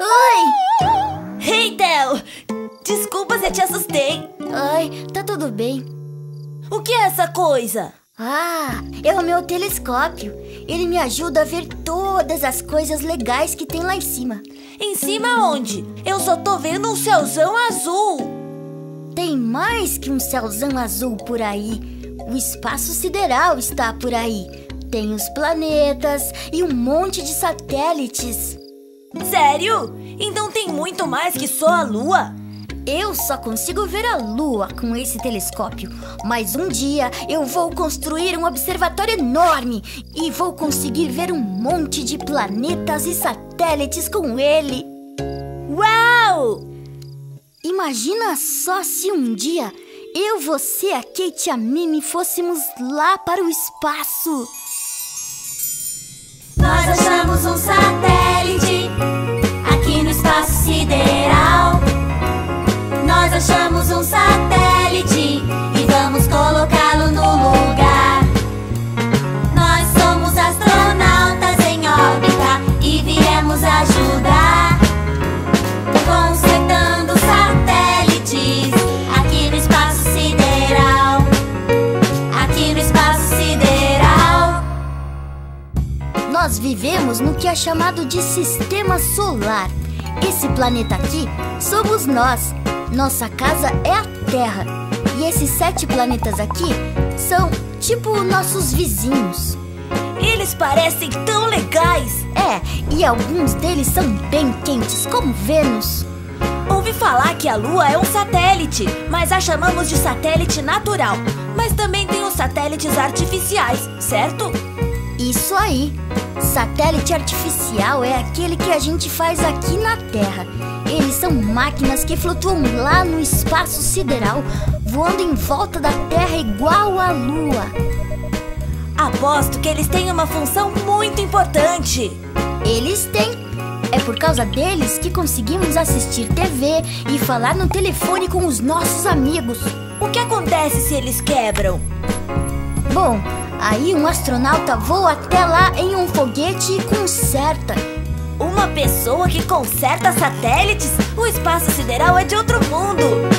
Oi! Hey, Del! Desculpa se te assustei. Ai, tá tudo bem. O que é essa coisa? Ah, é o meu telescópio. Ele me ajuda a ver todas as coisas legais que tem lá em cima. Em cima onde? Eu só tô vendo um céuzão azul. Tem mais que um céuzão azul por aí. O espaço sideral está por aí. Tem os planetas e um monte de satélites. Sério? Então tem muito mais que só a Lua? Eu só consigo ver a Lua com esse telescópio, mas um dia eu vou construir um observatório enorme e vou conseguir ver um monte de planetas e satélites com ele. Uau! Imagina só se um dia eu, você, a Kate e a Mimi fôssemos lá para o espaço. Nós achamos um satélite Nós vivemos no que é chamado de sistema solar. Esse planeta aqui somos nós. Nossa casa é a Terra. E esses sete planetas aqui são tipo nossos vizinhos. Eles parecem tão legais. É, e alguns deles são bem quentes, como Vênus. Ouvi falar que a Lua é um satélite, mas a chamamos de satélite natural. Mas também tem os satélites artificiais, certo? Isso aí. Satélite artificial é aquele que a gente faz aqui na Terra. Eles são máquinas que flutuam lá no espaço sideral, voando em volta da Terra igual a Lua. Aposto que eles têm uma função muito importante. Eles têm. É por causa deles que conseguimos assistir TV e falar no telefone com os nossos amigos. O que acontece se eles quebram? Bom, aí um astronauta voa até lá em um foguete e conserta. Uma pessoa que conserta satélites? O espaço sideral é de outro mundo.